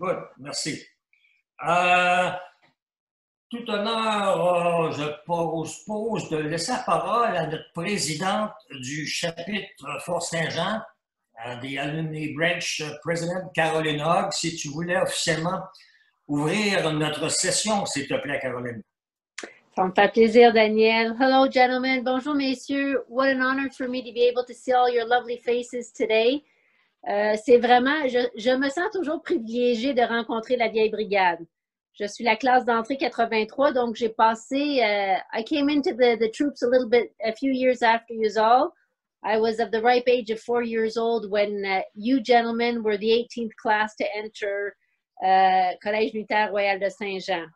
Good, merci. Euh, tout honneur, euh, je propose de laisser la parole à notre présidente du chapitre Fort-Saint-Jean, des Alumni Branch President Caroline Hogg. Si tu voulais officiellement ouvrir notre session, s'il te plaît, Caroline. Ça me fait plaisir, Daniel. Hello, gentlemen. Bonjour, messieurs. What an honor for me to be able to see all your lovely faces today. Euh, c'est vraiment, je, me sens toujours privilégiée de rencontrer la vieille brigade. Je suis la classe d'entrée 83, donc j'ai passé, uh, I came into the, the troops a little bit, a few years after you all. I was of the ripe age of four years old when uh, you gentlemen were the 18th class to enter uh, Collège militaire royal de Saint-Jean.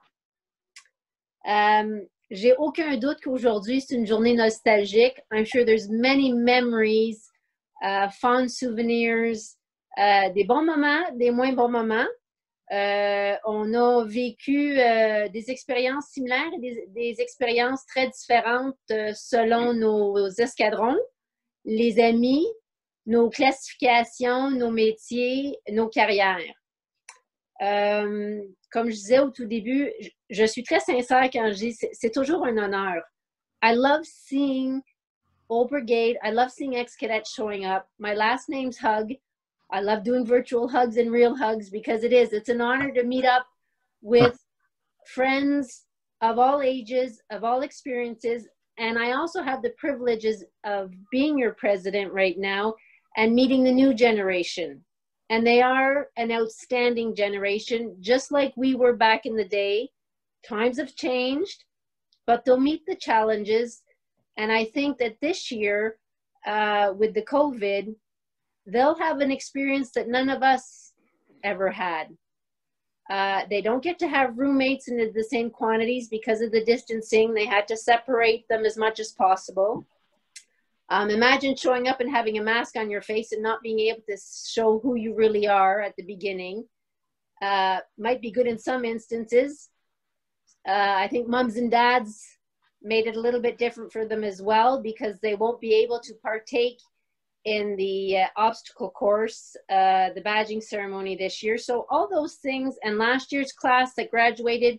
Um, j'ai aucun doute qu'aujourd'hui, c'est une journée nostalgique. I'm sure there's many memories uh, fond souvenirs, uh, des bons moments, des moins bons moments. Euh, on a vécu euh, des expériences similaires et des, expériences très différentes euh, selon nos escadrons, les amis, nos classifications, nos métiers, nos carrières. Euh, comme je disais au tout début, je, je suis très sincère quand je dis c'est toujours un honneur. I love seeing Old Brigade. I love seeing ex cadets showing up. My last name's Hug. I love doing virtual hugs and real hugs because it is. It's an honor to meet up with friends of all ages, of all experiences. And I also have the privileges of being your president right now and meeting the new generation. And they are an outstanding generation, just like we were back in the day. Times have changed, but they'll meet the challenges and I think that this year, uh, with the COVID, they'll have an experience that none of us ever had. Uh, they don't get to have roommates in the, same quantities because of the distancing. They had to separate them as much as possible. Um, imagine showing up and having a mask on your face and not being able to show who you really are at the beginning. Uh, might be good in some instances. Uh, I think moms and dads made it a little bit different for them as well because they won't be able to partake in the uh, obstacle course, uh, the badging ceremony this year. So all those things, and last year's class that graduated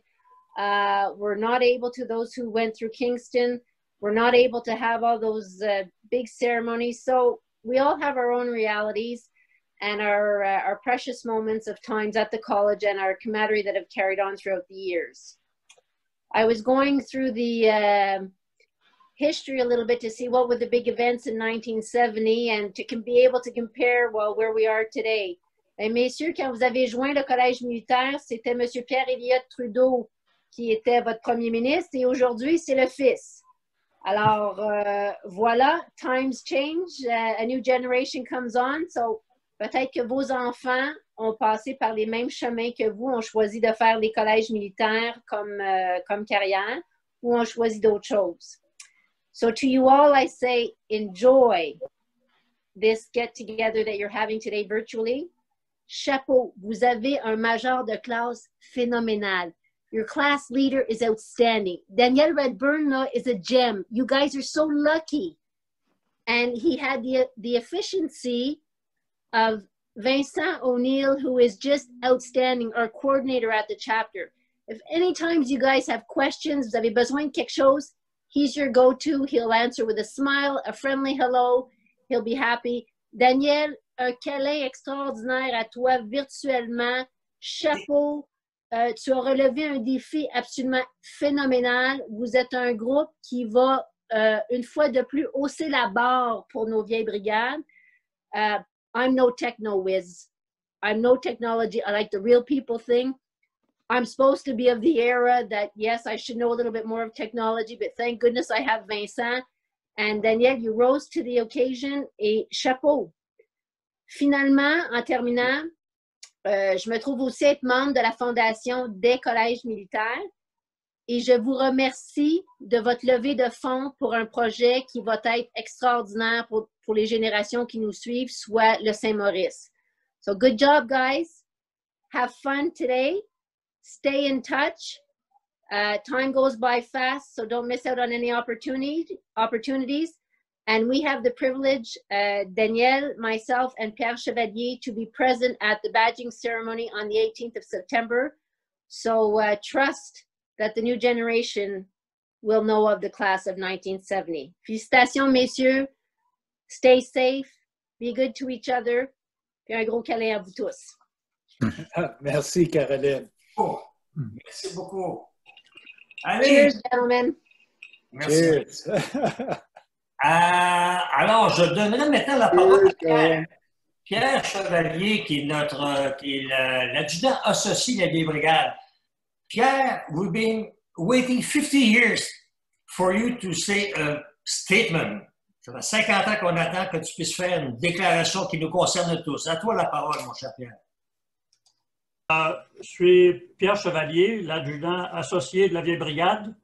uh, were not able to, those who went through Kingston were not able to have all those uh, big ceremonies. So we all have our own realities and our, uh, our precious moments of times at the college and our camaraderie that have carried on throughout the years. I was going through the uh, history a little bit to see what were the big events in 1970 and to can be able to compare well, where we are today. Et messieurs, quand vous avez joint le collège militaire, c'était M. Pierre Elliott Trudeau qui était votre premier ministre et aujourd'hui, c'est le fils. Alors, euh, voilà, times change, uh, a new generation comes on. So, peut-être que vos enfants ont passé par les mêmes chemins que vous, ont choisi de faire les collèges militaires comme, euh, comme carrière ou ont choisi d'autres choses. So to you all, I say enjoy this get together that you're having today virtually. Chapeau, vous avez un major de classe phénoménal. Your class leader is outstanding. Daniel Redburn is a gem. You guys are so lucky. And he had the, the efficiency of Vincent O'Neill, who is just outstanding, our coordinator at the chapter. If any times you guys have questions, vous avez besoin de quelque chose, he's your go-to. He'll answer with a smile, a friendly hello. He'll be happy. Daniel, un câlin extraordinaire à toi virtuellement? Chapeau. Euh, tu as relevé un défi absolument phénoménal. Vous êtes un groupe qui va euh, une fois de plus hausser la barre pour nos vieilles brigades. Euh, I'm no techno whiz. I'm no technology. I like the real people thing. I'm supposed to be of the era that, yes, I should know a little bit more of technology, but thank goodness I have Vincent. And then, yeah, you rose to the occasion et chapeau. Finalement, en terminant, euh, je me trouve aussi être membre de la Fondation des collèges militaires et je vous remercie de votre levée de fonds pour un projet qui va être extraordinaire pour, pour les générations qui nous suivent, soit le Saint-Maurice. So good job, guys. Have fun today. Stay in touch. Uh, time goes by fast, so don't miss out on any opportunity, opportunities. And we have the privilege, uh, Danielle, myself, and Pierre Chevalier, to be present at the badging ceremony on the 18th of September. So uh, trust that the new generation will know of the class of 1970. Félicitations, messieurs. Stay safe. Be good to each other. Puis un gros câlin à vous tous. Merci, Caroline. Oh, merci beaucoup. Allez, Cheers, gentlemen. merci. Cheers. Euh, alors, je donnerai maintenant la parole à Pierre, Chevalier, qui est notre, qui est l'adjudant associé de la vieille brigade. Pierre, we've been waiting 50 years for you to say a statement. Ça fait 50 ans qu'on attend que tu puisses faire une déclaration qui nous concerne tous. À toi la parole, mon cher Pierre. Je suis Pierre Chevalier, l'adjudant associé de la vieille brigade.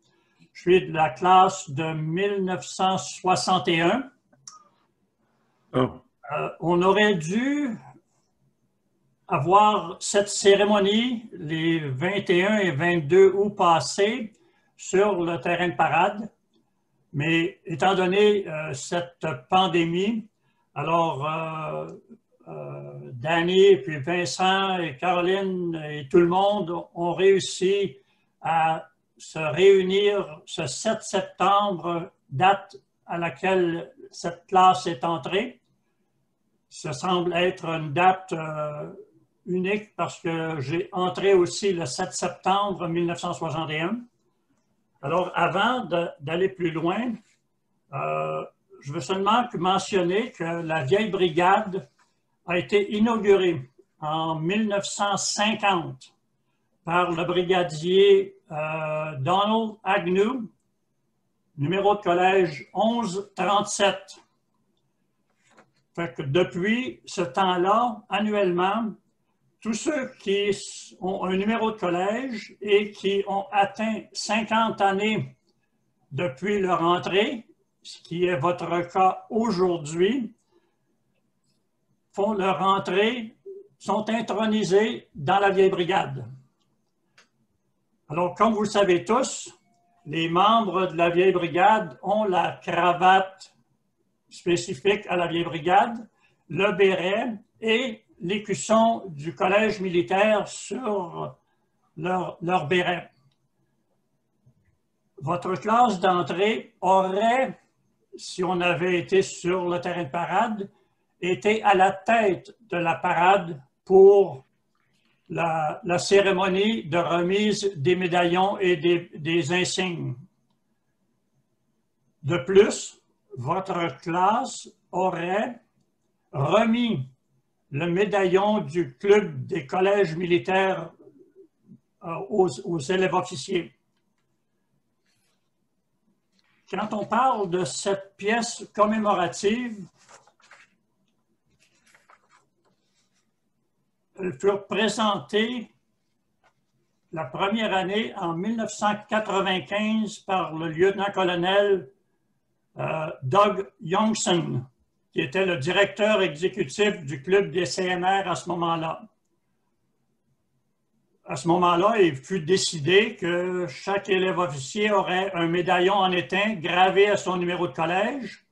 Je suis de la classe de 1961. Oh. Euh, on aurait dû avoir cette cérémonie les 21 et 22 août passés sur le terrain de parade, mais étant donné euh, cette pandémie, alors euh, euh, Danny, puis Vincent et Caroline et tout le monde ont réussi à se réunir ce 7 septembre, date à laquelle cette classe est entrée. Ça semble être une date euh, unique parce que j'ai entré aussi le 7 septembre 1961. Alors, avant d'aller plus loin, euh, je veux seulement mentionner que la vieille brigade a été inaugurée en 1950 par le brigadier euh, Donald Agnew, numéro de collège 1137. Fait que depuis ce temps-là, annuellement, tous ceux qui ont un numéro de collège et qui ont atteint 50 années depuis leur entrée, ce qui est votre cas aujourd'hui, font leur entrée, sont intronisés dans la vieille brigade. Alors, comme vous le savez tous, les membres de la vieille brigade ont la cravate spécifique à la vieille brigade, le béret et l'écusson du collège militaire sur leur, béret. Votre classe d'entrée aurait, si on avait été sur le terrain de parade, été à la tête de la parade pour la, cérémonie de remise des médaillons et des insignes. De plus, votre classe aurait remis le médaillon du club des collèges militaires euh, aux, élèves officiers. Quand on parle de cette pièce commémorative, elles furent présentées la première année en 1995 par le lieutenant-colonel euh, Doug Youngson, qui était le directeur exécutif du club des CMR à ce moment-là. À ce moment-là, il fut décidé que chaque élève officier aurait un médaillon en étain gravé à son numéro de collège.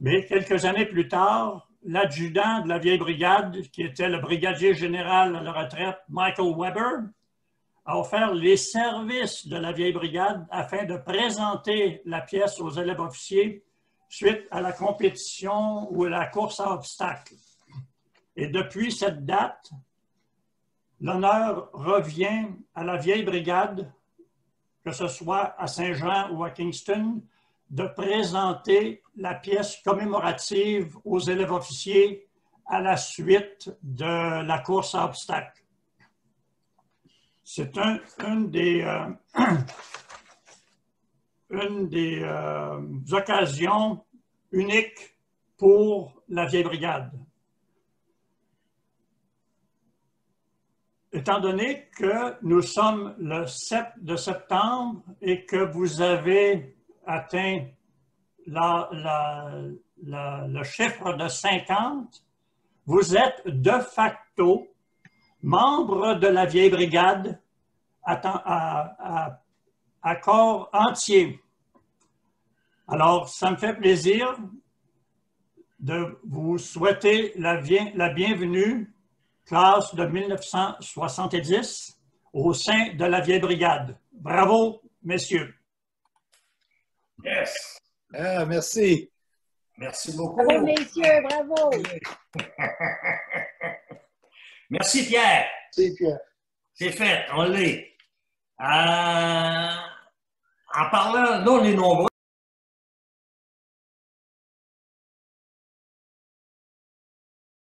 Mais quelques années plus tard, l'adjudant de la vieille brigade, qui était le brigadier général à la retraite, Michael Weber, a offert les services de la vieille brigade afin de présenter la pièce aux élèves officiers suite à la compétition ou à la course à obstacles. Et depuis cette date, l'honneur revient à la vieille brigade, que ce soit à Saint-Jean ou à Kingston, de présenter la pièce commémorative aux élèves officiers à la suite de la course à obstacles. C'est un, une des, euh, une des euh, occasions uniques pour la vieille brigade. Étant donné que nous sommes le 7 de septembre et que vous avez atteint le chiffre de 50, vous êtes de facto membre de la vieille brigade à- à corps entier. Alors, ça me fait plaisir de vous souhaiter la, la bienvenue, classe de 1970, au sein de la vieille brigade. Bravo, messieurs. Yes. Ah, merci. Merci beaucoup. Bravo, messieurs, bravo. Merci, Pierre. Merci, Pierre. C'est fait, on l'est. Euh, en parlant, nous, on est nombreux.